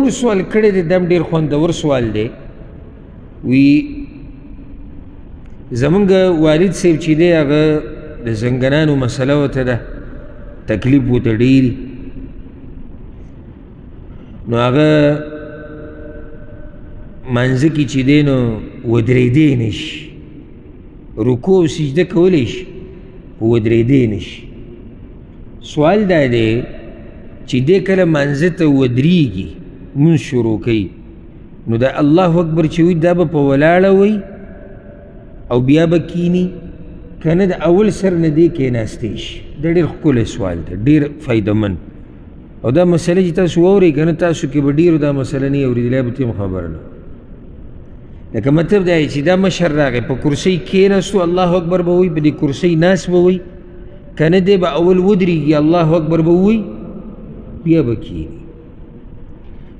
ټول سوال کړی دی دم ډیر خوندور سوال دی وی زمونږ والد صاحب چې دی هغه د زنګنانو مسله وته ده تکلیف وته ډیر نو هغه منځ کې چې دی نو ودرېدی نشي رکوع او سجده کولی شي خو ودرېدی نشي سوال دا دی چې دې کله مانځه ته ودرېږي مونځ شروع کوي نو دا الله اکبر چې وي دا به په ولاړه وي او بیا به کینی که نه د اول سر نه دی کېناستی شي دا ډېر ښکلی سوال دی ډېر فایدهمند او دا مسله چې تاسو واورئ که نه تاسو کې به ډېرو دا مسله نه اورېدلی به تېم خبره نه لکه مطلب دا چې دا مشر راغی په کرسۍ کېناستو الله اکبر به وایي په دې کرسۍ ناست به وایي که نه دی به اول ودرېږي الله اکبر به ووایي بیا به کښېني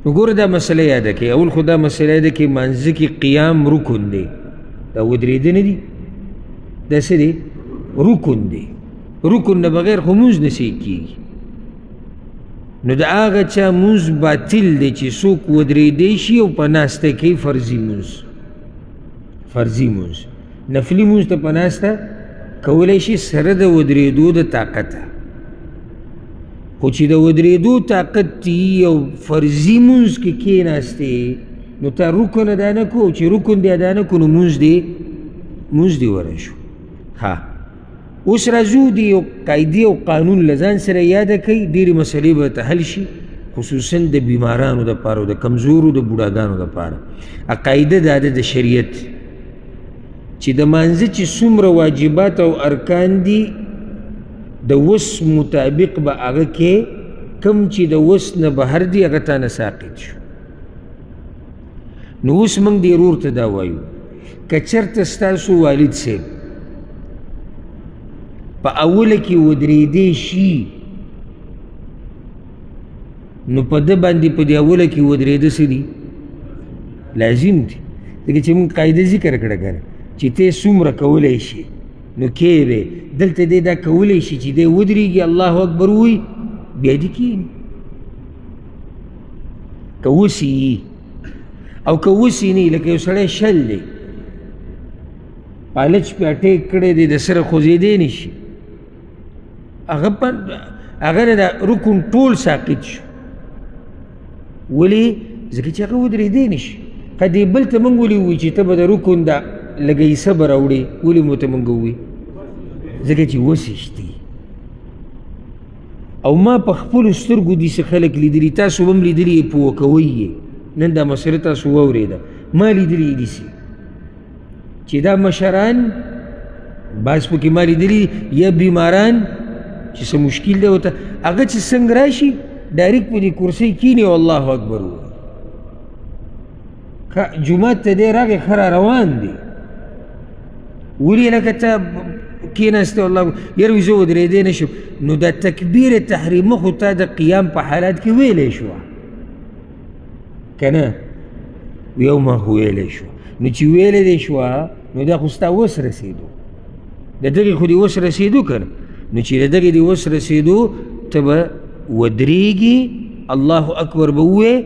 نو ګوره دا مسله یاده کړئ اول خو دا مسله یاده کړئ مانځه کې قیام رکن دی دا ودرېده نه دي دا څه دی رکن دی رکن نه بغیر خو مونځ نه صحیح کېږي نو د هغه چا مونځ باطل دی چې څوک ودرېدی شي او په ناسته کې فرضي مونځ فرضي مونځ نفلی موز ته پناسته کولای شي سره د ودرېدو د طاقت خو چې د ودرېدو طاقت تی او فرضي مونځ کې کېناستې نو تا رکن ادا نه کو چې رکن دی ادا نه کو نو مونځ دی مونځ دی ورشو ها اوس راځو دی یو قاعدې او قانون له ځان سره یاده کوي ډېرې مسلې به ته حل شي خصوصا د بیمارانو دپاره او د کمزورو د بوډاګانو دپاره عقایده دا ده د شریعت چې د مانځه چې څومره واجبات او ارکان دي د وس مطابق به هغه کې کم چې د وس نه بهر دي هغه تانه ساقط شو نو اوس موږ دې ورور ته دا وایو که چېرته ستاسو والد صاحب په اوله کې ودرېدی شي نو په ده باندې په دې اوله کې ودرېده څه دي لازم دي ځکه چې موږ قاعده ذکر کړه که چې ته څومره کولی شي نو کې به دلته دې دا کولی شي چې دی ودرېږي الله اکبر ووایي بیا دې کښېني که وسی او که وسی نه لکه یو سړی شل دی پالچ په اټیک کړی دی د سره خوځېدی نه شي هغه په هغه د رکن ټول ساقط شو ولې ځکه چې هغه ودرېدی نه شي که دې بل ته موږ ولي ووایي چې ته به د رکن دا لګی صبر راوړې ولې مو ته موږ ووایي ځکه چې وسیشتي او ما په خپل سترګو دي څه خلک لیدلی تاسو هم لیدلی یې پوه کوئ یې نن دا مسله تاسو واورېده ما لیدلی یې داسې چې دا مشران بعض پکې ما لیدلي یا بیماران چې څه مشکل دی ورته هغه چې څنګه راشي ډایرکټ په دې کرسۍ کینې او الله اکبر وایي که جمعه ته دی راغی ښه را روان دی ولې لکه ته کېناسته الله یاره زه ودرېدی نه شم نو دا تکبیر تحریمه خو تا د قیام په حالت کې ویلی شوه که نه یو مخ ویلی شو نو چې ویلی دی شوه نو دا خو ستا وس رسېدو د دغې خو دې وس رسېدو که نه نو چې د دغې دې وس رسېدو ته به ودرېږي الله اکبر به ووایې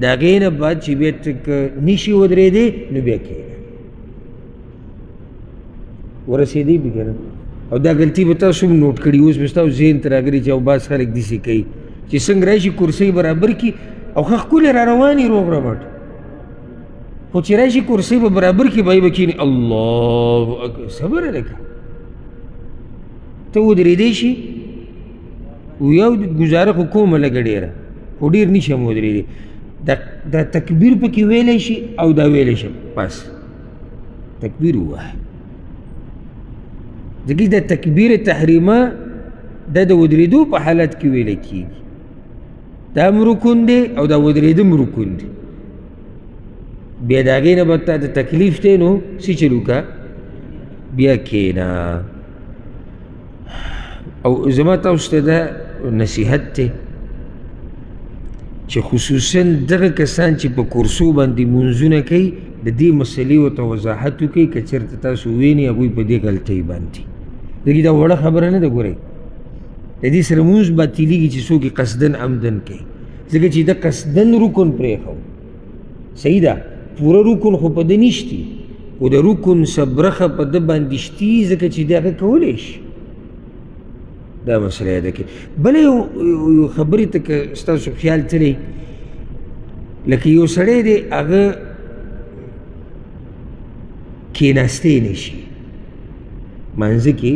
د هغې نه بعد چې بیا ته که نشي ودرېدې نو بیا کښېنه ورسېدې به که نه او دا غلطي به تاسو هم نوټ کړي اوس به ستاسو ذهن ته راغلي چې او بعض خلک داسې کوي چې څنګه راشي کرسۍ برابر کړي او ښه ښکلې را رواني روغ رمټ خو چې راشي کرسۍ به برابر کې به یې به کښېني الله اکبر صبر لکه ته ودرېدی شي یو ګزاره خو کومه لږه ډېره خو ډېر نه شم ودرېدی دا تکبیر پکې ویلی شي او دا ویلی شي بس تکبیر ووایه ځکه دا تکبیر تحریمه دا د ودرېدو په حالت کې ویلی کېږي دا مرکون دی او دا ودرېده مرکون دی بیا د هغې نه به تا ته تکلیف دی نو څه چل وکړه بیا کښېنه او زما تاسو ته دا نصیحت دی چې خصوصا دغه کسان چې په کورسو باندې مونځونه کوي د دې مسلې ورته وضاحت وکړي که چېرته تاسو وینئ هغوی په دې غلطۍ باندې دګي دا وړه خبره نه ده ګورئ د دې سره موږ باطلیږي چې څوک قصدن عمدن کوي ځکه چې د قصدن رکن پرې خو صحیح ده پوره رکن خو په دې نشتی او د رکن صبرخه په د باندې شتی ځکه چې دا کولای شي دا مسله ده کې بل یو خبرې ته که ستاسو خیال تللی لکه یو سړی دی هغه کیناستی نشي مانځ کې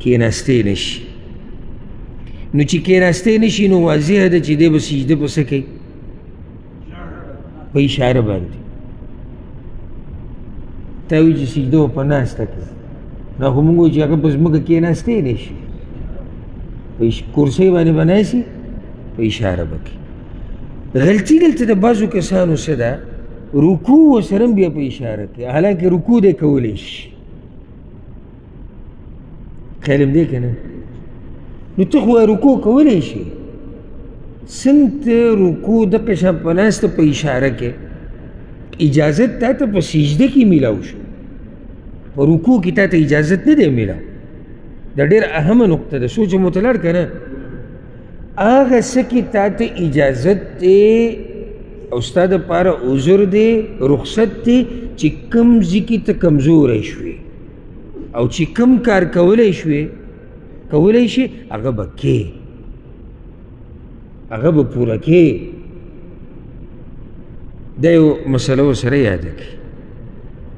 کیناستې نشي نو چې کیناستې نشي نو واضح ده چې دی به سجده په څه کوي په اشاره باندې ته وایي چې سجده په ناسته کوي دا خو موږ چې هغه په ځمکه کیناستې نشي په کرسۍ باندې بنایسي په اشاره به کوي غلطی دلته د بعضو کسانو څه ده رکوع ورسره بیا په اشاره کوي حالانکه رکوع دی کولی شي خیال هم دی که نه نو ته خو رکوع کولی شي څنګه ته رکوع دقه شان په ناسته په اشاره کې اجازه تا ته په سجده کې میلاو شو په رکوع کې تا ته اجازه نه دی میلاو دا ډېره اهمه نقطه ده سوچ مو ته لړ که نه هغه سکی تاته اجازت دی او ستاده پاره عذر دی رخصت دی چې کم ځکه ته کمزور شوي او چې کم کار کولای شوي کولای شي هغه به کې هغه به پوره کې دا یو مسله سره یاد کړئ